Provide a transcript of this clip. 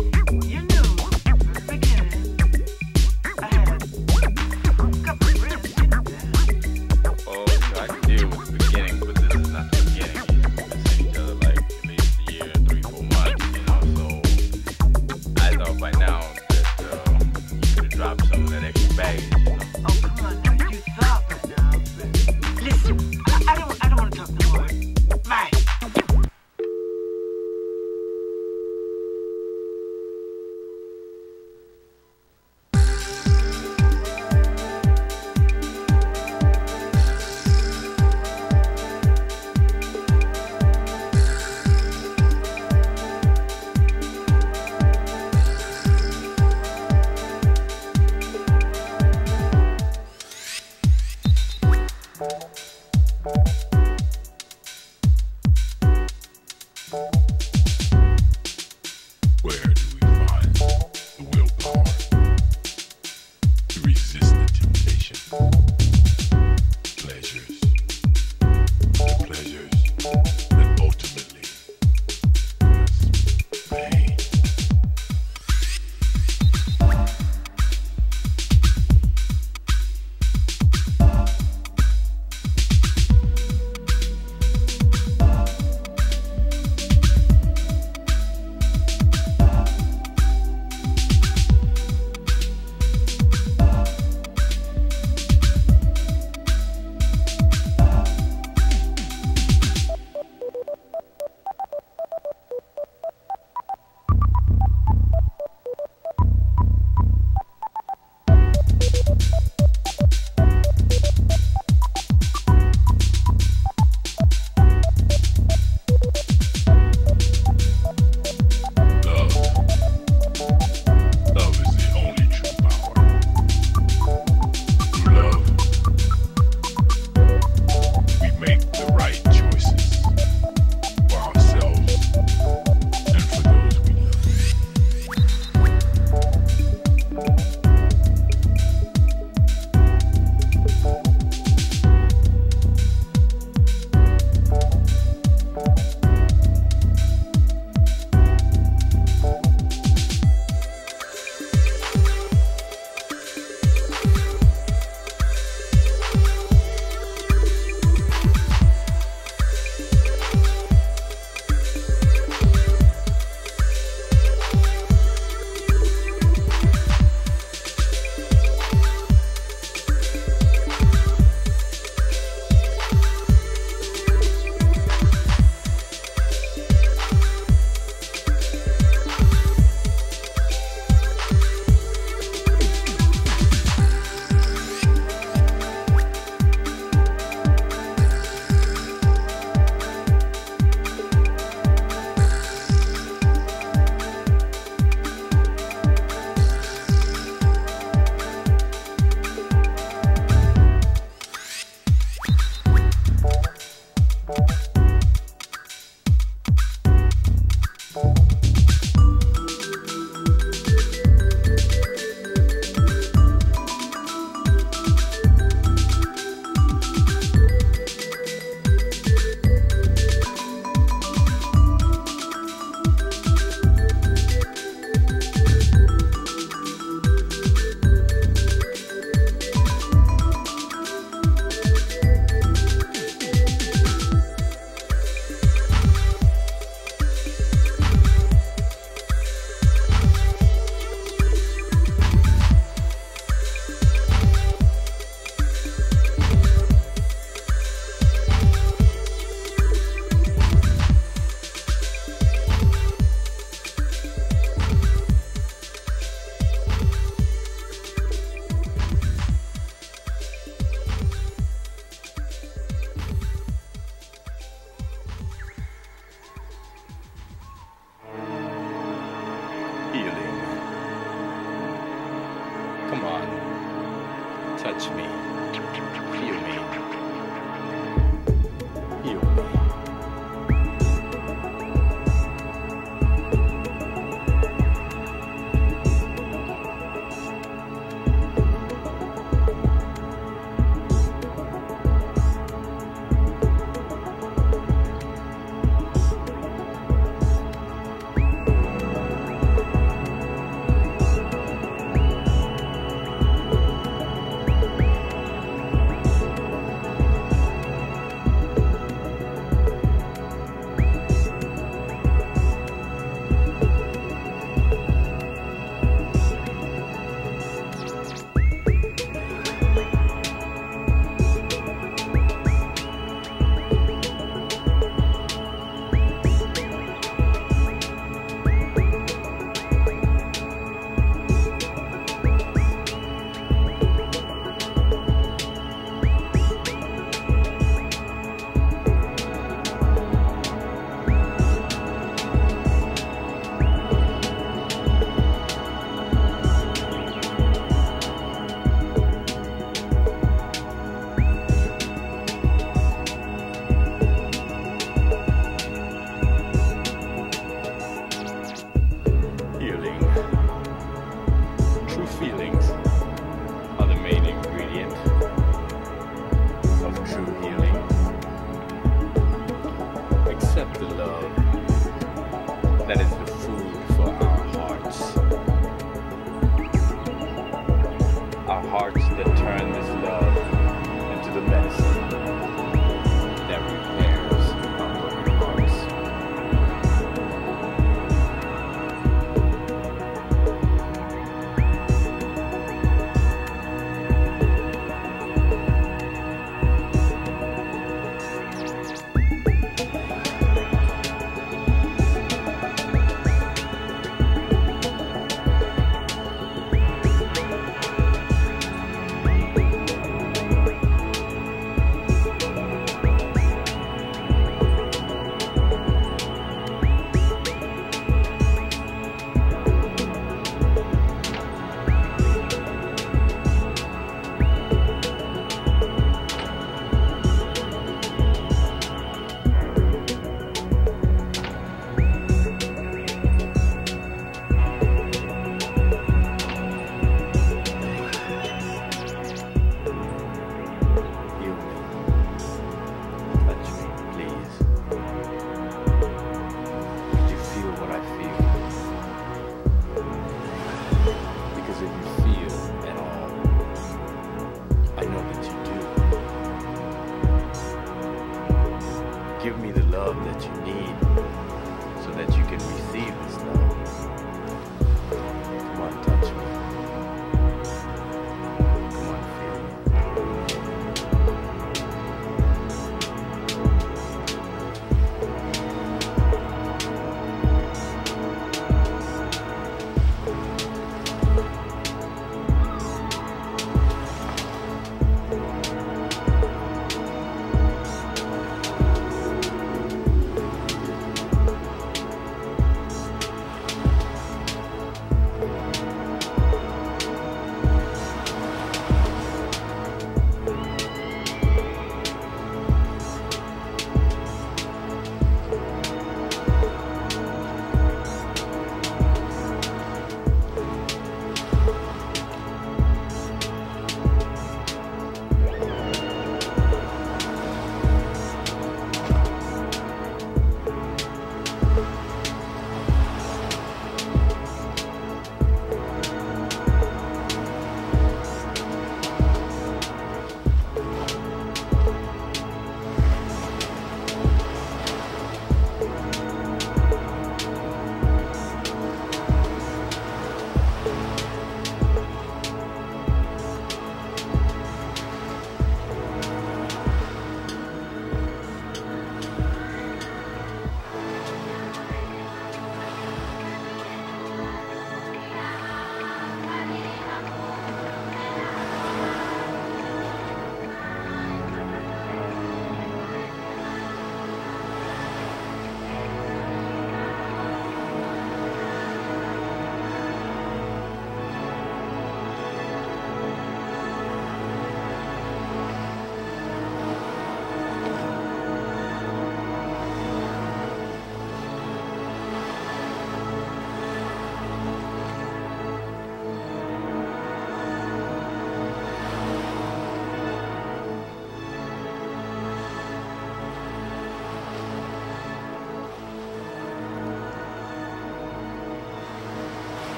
Ow.